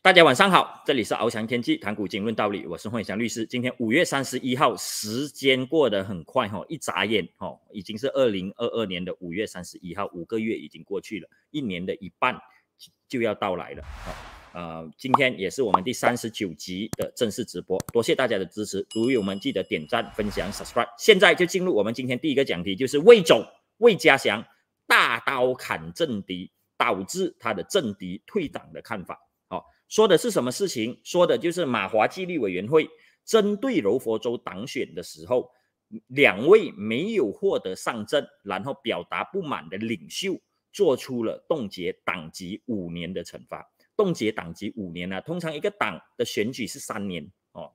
大家晚上好，这里是翱翔天际谈古今论道理，我是洪祥律师。今天五月三十一号，时间过得很快哈，一眨眼哈，已经是二零二二年的五月三十一号，五个月已经过去了，一年的一半就要到来了。呃，今天也是我们第三十九集的正式直播，多谢大家的支持，如友们记得点赞、分享、subscribe。现在就进入我们今天第一个讲题，就是魏总魏家祥大刀砍政敌，导致他的政敌退党的看法。说的是什么事情？说的就是马华纪律委员会针对柔佛州党选的时候，两位没有获得上阵，然后表达不满的领袖，做出了冻结党籍五年的惩罚。冻结党籍五年呢？通常一个党的选举是三年哦，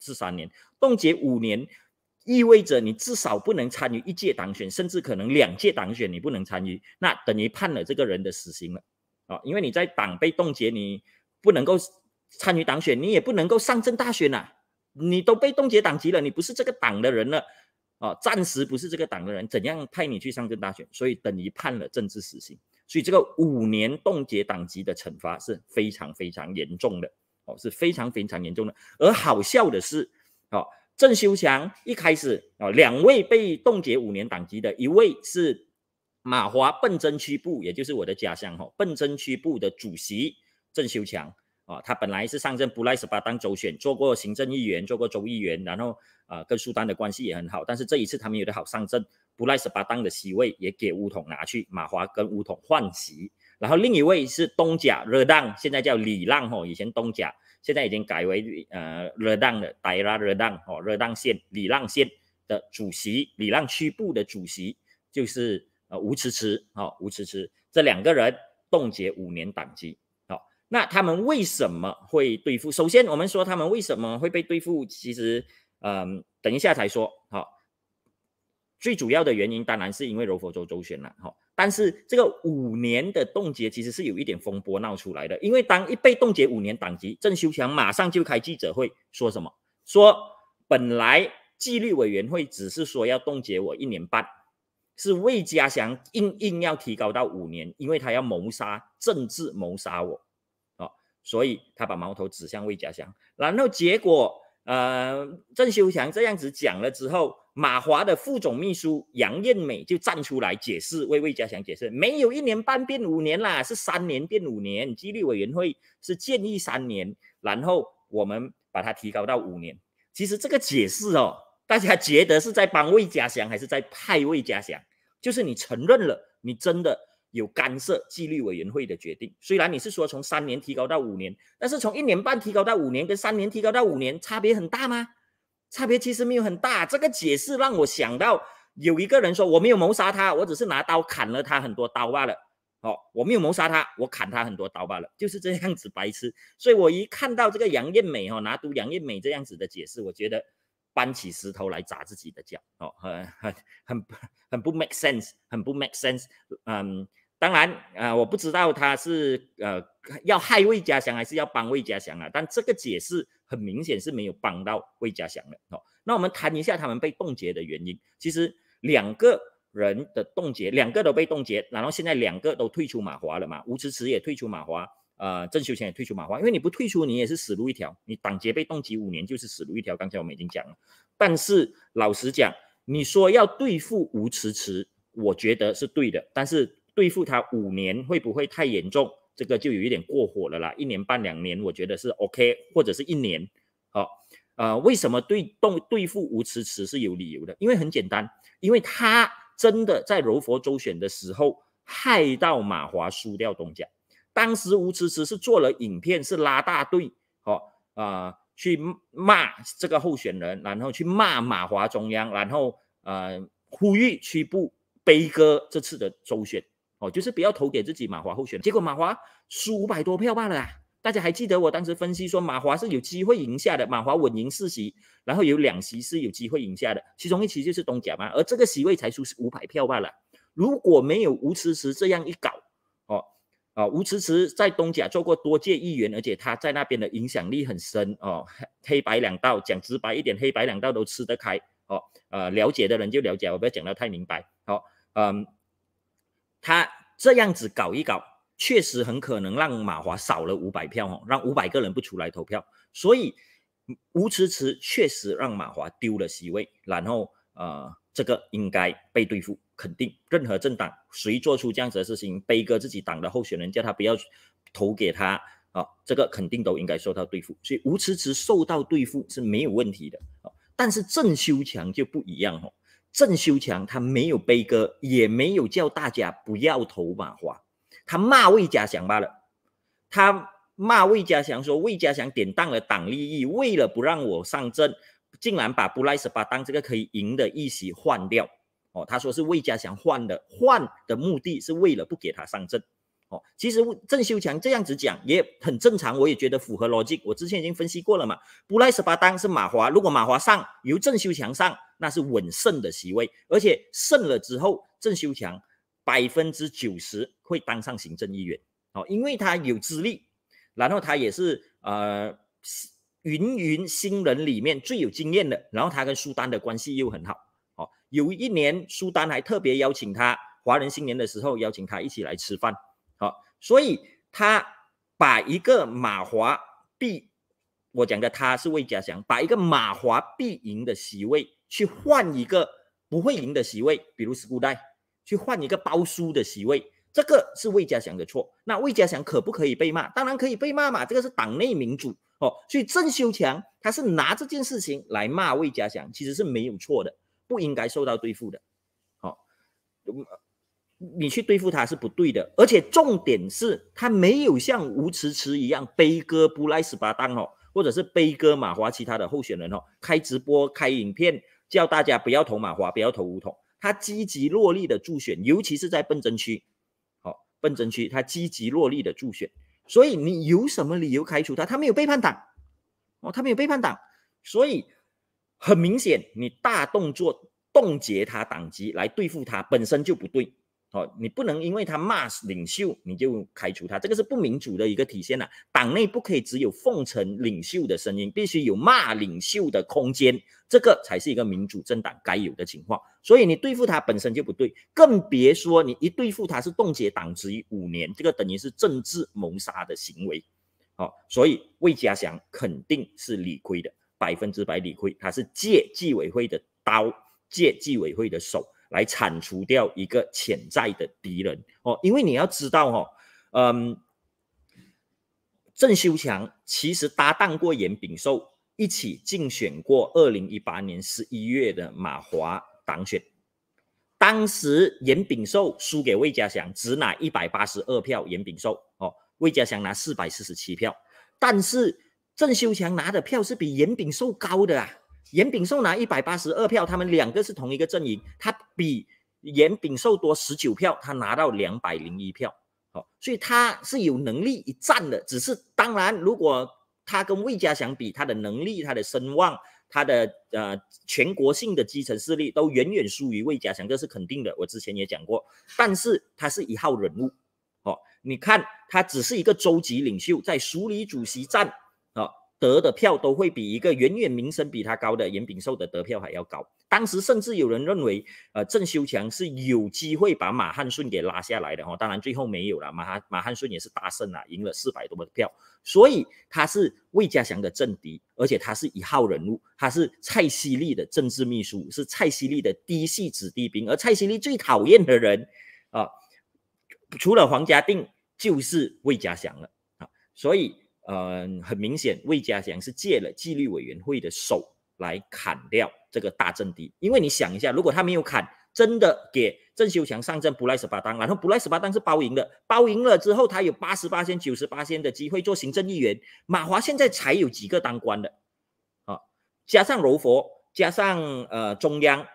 是三年。冻结五年意味着你至少不能参与一届党选，甚至可能两届党选你不能参与，那等于判了这个人的死刑了啊！因为你在党被冻结，你。不能够参与党选，你也不能够上阵大选呐！你都被冻结党籍了，你不是这个党的人了啊！暂时不是这个党的人，怎样派你去上阵大选？所以等于判了政治死刑。所以这个五年冻结党籍的惩罚是非常非常严重的哦，是非常非常严重的。而好笑的是，哦，郑修强一开始啊，两位被冻结五年党籍的，一位是马华蚌埠区部，也就是我的家乡哈，蚌埠区部的主席。郑修强啊，他本来是上任布莱斯巴当州选，做过行政议员，做过州议员，然后啊跟苏丹的关系也很好。但是这一次他们有的好上阵，布莱斯巴当的席位也给乌统拿去，马华跟乌统换席。然后另一位是东甲热当，现在叫李浪哦，以前东甲，现在已经改为呃热当的戴拉热当哦，热当县李浪县的主席，李浪区部的主席就是呃吴迟迟哦，吴迟迟这两个人冻结五年党籍。那他们为什么会对付？首先，我们说他们为什么会被对付，其实，嗯，等一下才说。好，最主要的原因当然是因为柔佛州州选了。哈，但是这个五年的冻结其实是有一点风波闹出来的。因为当一被冻结五年党籍，郑修强马上就开记者会说什么？说本来纪律委员会只是说要冻结我一年半，是魏家祥硬硬要提高到五年，因为他要谋杀政治谋杀我。所以他把矛头指向魏家祥，然后结果，呃，郑修强这样子讲了之后，马华的副总秘书杨艳美就站出来解释，为魏家祥解释，没有一年半变五年啦，是三年变五年，纪律委员会是建议三年，然后我们把它提高到五年。其实这个解释哦，大家觉得是在帮魏家祥，还是在派魏家祥？就是你承认了，你真的。有干涉纪律委员会的决定，虽然你是说从三年提高到五年，但是从一年半提高到五年，跟三年提高到五年，差别很大吗？差别其实没有很大。这个解释让我想到，有一个人说我没有谋杀他，我只是拿刀砍了他很多刀罢了。哦，我没有谋杀他，我砍他很多刀罢了，就是这样子白痴。所以我一看到这个杨艳美哦，拿毒杨艳美这样子的解释，我觉得搬起石头来砸自己的脚哦，很很很很不 make sense，很不 make sense，嗯。当然，呃，我不知道他是呃要害魏家祥还是要帮魏家祥啊？但这个解释很明显是没有帮到魏家祥的哦。那我们谈一下他们被冻结的原因。其实两个人的冻结，两个都被冻结，然后现在两个都退出马华了嘛？吴迟迟也退出马华，呃，郑秀贤也退出马华。因为你不退出，你也是死路一条。你党结被冻结五年就是死路一条。刚才我们已经讲了。但是老实讲，你说要对付吴迟迟，我觉得是对的，但是。对付他五年会不会太严重？这个就有一点过火了啦。一年半两年，我觉得是 OK，或者是一年。好，呃，为什么对动对付吴迟迟是有理由的？因为很简单，因为他真的在柔佛州选的时候害到马华输掉东家。当时吴迟迟是做了影片，是拉大队，好啊，去骂这个候选人，然后去骂马华中央，然后呃呼吁区部悲歌这次的州选。哦，就是不要投给自己马华候选结果马华输五百多票罢了啊！大家还记得我当时分析说马华是有机会赢下的，马华稳赢四席，然后有两席是有机会赢下的，其中一席就是东甲嘛，而这个席位才输五百票罢了。如果没有吴迟迟这样一搞，哦，啊，吴迟迟在东甲做过多届议员，而且他在那边的影响力很深哦，黑白两道讲直白一点，黑白两道都吃得开哦，呃，了解的人就了解，我不要讲得太明白，好，嗯。他这样子搞一搞，确实很可能让马华少了五百票哦，让五百个人不出来投票，所以吴迟迟确实让马华丢了席位，然后呃，这个应该被对付，肯定。任何政党谁做出这样子的事情，悲歌自己党的候选人，叫他不要投给他啊，这个肯定都应该受到对付，所以吴迟迟受到对付是没有问题的啊，但是郑修强就不一样哦，郑修强他没有悲歌，也没有叫大家不要投马华。他骂魏家祥罢了，他骂魏家祥说魏家祥典当了党利益，为了不让我上阵，竟然把布莱斯巴当这个可以赢的一席换掉。哦，他说是魏家祥换的，换的目的是为了不给他上阵。哦，其实郑秀强这样子讲也很正常，我也觉得符合逻辑。我之前已经分析过了嘛，布莱斯巴当是马华，如果马华上，由郑秀强上，那是稳胜的席位，而且胜了之后，郑秀强。百分之九十会当上行政议员，哦，因为他有资历，然后他也是呃云云新人里面最有经验的，然后他跟苏丹的关系又很好，哦，有一年苏丹还特别邀请他，华人新年的时候邀请他一起来吃饭，所以他把一个马华必，我讲的他是魏家祥，把一个马华必赢的席位去换一个不会赢的席位，比如斯古代。去换一个包书的席位，这个是魏家祥的错。那魏家祥可不可以被骂？当然可以被骂嘛，这个是党内民主哦。所以郑修强他是拿这件事情来骂魏家祥，其实是没有错的，不应该受到对付的。好，你去对付他是不对的。而且重点是他没有像吴迟迟一样悲歌布莱斯巴当哦，或者是悲歌马华其他的候选人哦，开直播开影片叫大家不要投马华，不要投吴统。他积极落力的助选，尤其是在笨针区，好，笨针区他积极落力的助选，所以你有什么理由开除他？他没有背叛党，哦，他没有背叛党，所以很明显，你大动作冻结他党籍来对付他，本身就不对。哦，你不能因为他骂领袖，你就开除他，这个是不民主的一个体现呐。党内不可以只有奉承领袖的声音，必须有骂领袖的空间，这个才是一个民主政党该有的情况。所以你对付他本身就不对，更别说你一对付他是冻结党籍五年，这个等于是政治谋杀的行为。好，所以魏家祥肯定是理亏的，百分之百理亏，他是借纪委会的刀，借纪委会的手。来铲除掉一个潜在的敌人。哦，因为你要知道哦，嗯，郑修强其实搭档过严炳寿，一起竞选过二零一八年十一月的马华当选，当时严炳寿输给魏家祥，只拿一百八十二票，严炳寿。哦，魏家祥拿四百四十七票，但是郑修强拿的票是比严炳寿高的啊。严炳寿拿一百八十二票，他们两个是同一个阵营，他比严炳寿多十九票，他拿到两百零一票，哦，所以他是有能力一战的。只是当然，如果他跟魏家祥比，他的能力、他的声望、他的呃全国性的基层势力都远远输于魏家祥，这是肯定的。我之前也讲过，但是他是一号人物，哦，你看他只是一个州级领袖，在署理主席站。得的票都会比一个远远名声比他高的严炳寿的得票还要高。当时甚至有人认为，呃，郑修强是有机会把马汉顺给拉下来的哈。当然最后没有了，马马汉顺也是大胜啊，赢了四百多票。所以他是魏家祥的政敌，而且他是一号人物，他是蔡希利的政治秘书，是蔡希利的嫡系子弟兵。而蔡希利最讨厌的人啊，除了黄家定，就是魏家祥了啊。所以。嗯，很明显，魏家祥是借了纪律委员会的手来砍掉这个大政敌。因为你想一下，如果他没有砍，真的给郑修强上阵不赖十八当，然后不赖十八当是包赢的，包赢了之后，他有八十八千、九十八千的机会做行政议员。马华现在才有几个当官的啊？加上柔佛，加上呃中央，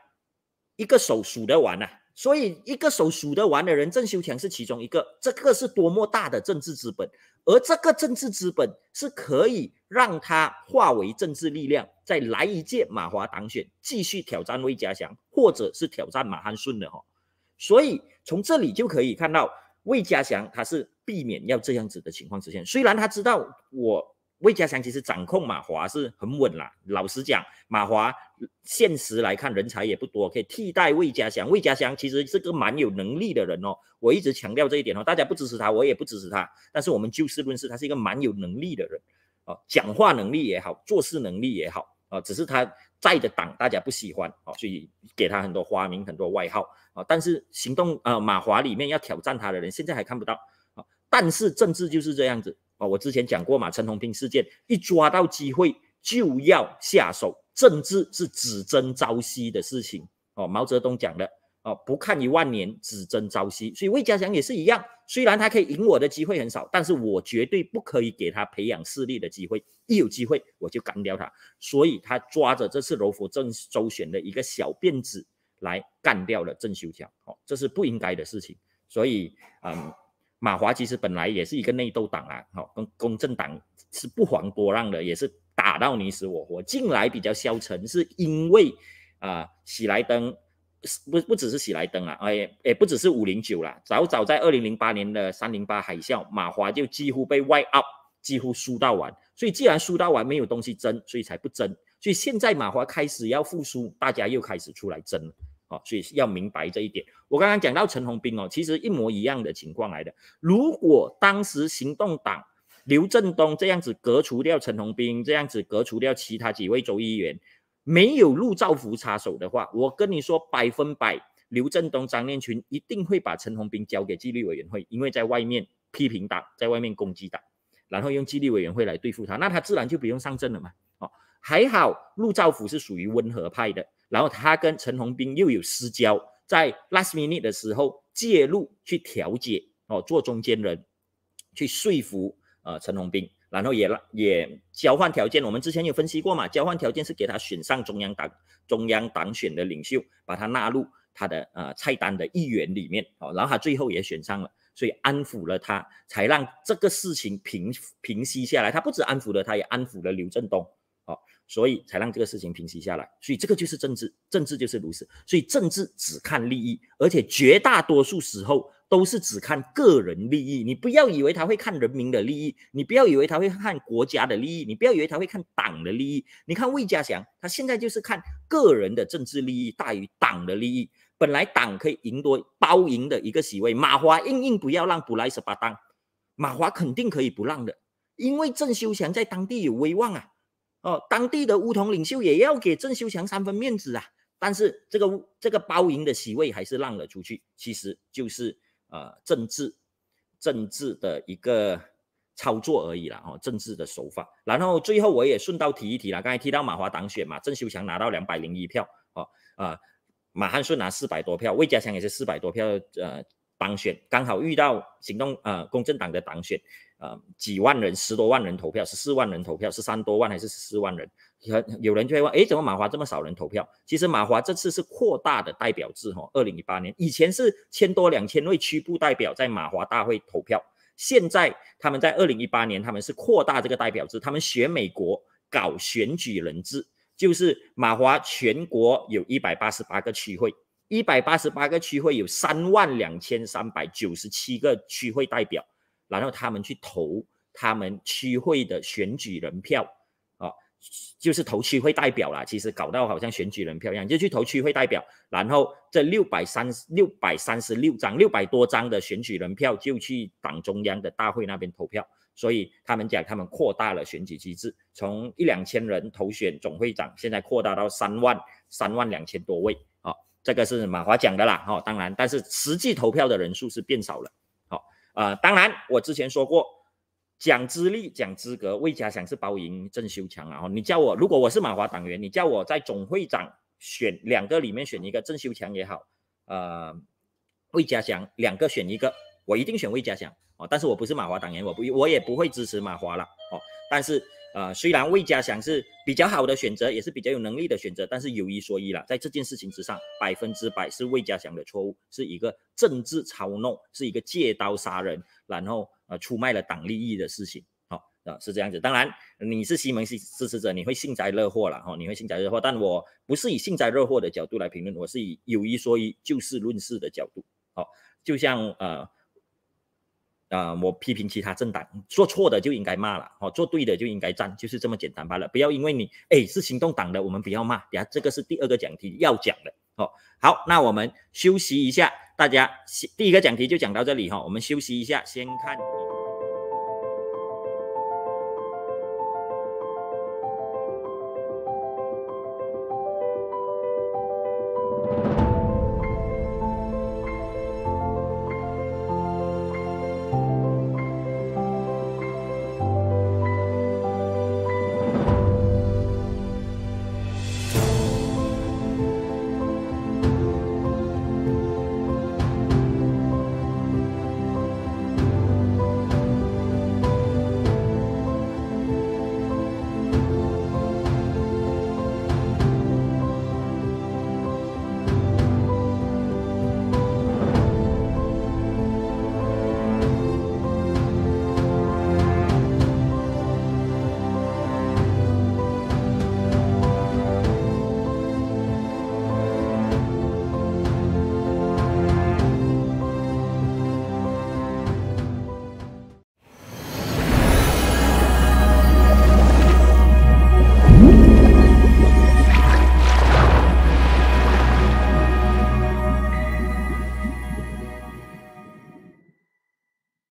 一个手数得完呐。所以一个手数得完的人，郑修强是其中一个。这个是多么大的政治资本！而这个政治资本是可以让他化为政治力量，再来一届马华当选，继续挑战魏家祥，或者是挑战马汉顺的哈。所以从这里就可以看到，魏家祥他是避免要这样子的情况出现。虽然他知道我魏家祥其实掌控马华是很稳啦。老实讲，马华现实来看人才也不多，可以替代魏家祥。魏家祥其实是个蛮有能力的人哦，我一直强调这一点哦。大家不支持他，我也不支持他。但是我们就事论事，他是一个蛮有能力的人哦，讲话能力也好，做事能力也好啊。只是他在的党大家不喜欢哦，所以给他很多花名、很多外号啊。但是行动呃马华里面要挑战他的人，现在还看不到啊。但是政治就是这样子。啊，我之前讲过嘛，陈同斌事件一抓到机会就要下手，政治是只争朝夕的事情。哦，毛泽东讲的，哦，不看一万年，只争朝夕。所以魏家祥也是一样，虽然他可以赢我的机会很少，但是我绝对不可以给他培养势力的机会，一有机会我就干掉他。所以他抓着这次柔佛镇州选的一个小辫子来干掉了郑秀强。哦，这是不应该的事情。所以，嗯。马华其实本来也是一个内斗党啊，好，跟公正党是不遑多让的，也是打到你死我活。近来比较消沉，是因为啊，喜来登不不只是喜来登啊，哎也不只是五零九啦，早早在二零零八年的三零八海啸，马华就几乎被 wipe out，几乎输到完。所以既然输到完没有东西争，所以才不争。所以现在马华开始要复苏，大家又开始出来争了。哦，所以是要明白这一点。我刚刚讲到陈宏斌哦，其实一模一样的情况来的。如果当时行动党刘振东这样子革除掉陈宏斌，这样子革除掉其他几位州议员，没有陆兆福插手的话，我跟你说百分百，刘振东、张念群一定会把陈宏斌交给纪律委员会，因为在外面批评党，在外面攻击党，然后用纪律委员会来对付他，那他自然就不用上阵了嘛。还好陆兆福是属于温和派的。然后他跟陈宏斌又有私交，在 last minute 的时候介入去调解哦，做中间人去说服呃陈宏斌，然后也也交换条件。我们之前有分析过嘛，交换条件是给他选上中央党中央党选的领袖，把他纳入他的呃菜单的议员里面哦，然后他最后也选上了，所以安抚了他，才让这个事情平平息下来。他不止安抚了他，也安抚了刘振东。所以才让这个事情平息下来，所以这个就是政治，政治就是如此。所以政治只看利益，而且绝大多数时候都是只看个人利益。你不要以为他会看人民的利益，你不要以为他会看国家的利益，你不要以为他会看党的利益。你看魏家祥，他现在就是看个人的政治利益大于党的利益。本来党可以赢多包赢的一个席位，马华硬硬不要让布莱斯巴当，马华肯定可以不让的，因为郑修强在当地有威望啊。哦，当地的乌统领袖也要给郑修强三分面子啊，但是这个这个包赢的席位还是让了出去，其实就是呃政治政治的一个操作而已啦，哦，政治的手法。然后最后我也顺道提一提啦，刚才提到马华党选嘛，郑修强拿到两百零一票，哦啊，马汉顺拿四百多票，魏家强也是四百多票，呃。当选刚好遇到行动呃公正党的当选，呃几万人十多万人投票，十四万人投票，十三多万还是十四万人？有有人就会问，哎，怎么马华这么少人投票？其实马华这次是扩大的代表制哈，二零一八年以前是千多两千位区部代表在马华大会投票，现在他们在二零一八年他们是扩大这个代表制，他们学美国搞选举人制，就是马华全国有一百八十八个区会。一百八十八个区会有三万两千三百九十七个区会代表，然后他们去投他们区会的选举人票啊，就是投区会代表啦。其实搞到好像选举人票一样，就去投区会代表，然后这六百三六百三十六张六百多张的选举人票就去党中央的大会那边投票。所以他们讲他们扩大了选举机制，从一两千人投选总会长，现在扩大到三万三万两千多位。这个是马华讲的啦，哈，当然，但是实际投票的人数是变少了，好，呃，当然，我之前说过，讲资历、讲资格，魏家祥是包赢郑修强啊，你叫我，如果我是马华党员，你叫我在总会长选两个里面选一个，郑修强也好，呃，魏家祥两个选一个，我一定选魏家祥啊，但是我不是马华党员，我不，我也不会支持马华了，哦，但是。啊，虽然魏家祥是比较好的选择，也是比较有能力的选择，但是有一说一了，在这件事情之上，百分之百是魏家祥的错误，是一个政治操弄，是一个借刀杀人，然后呃出卖了党利益的事情。好啊，是这样子。当然，你是西门西支持者，你会幸灾乐祸了哈，你会幸灾乐祸。但我不是以幸灾乐祸的角度来评论，我是以有一说一，就事论事的角度。好，就像呃。啊，我批评其他政党做错的就应该骂了，哦，做对的就应该赞，就是这么简单罢了。不要因为你哎是行动党的，我们不要骂。等下这个是第二个讲题要讲的哦。好，那我们休息一下，大家第一个讲题就讲到这里哈，我们休息一下，先看。